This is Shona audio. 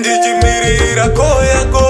ndichimirira ko yako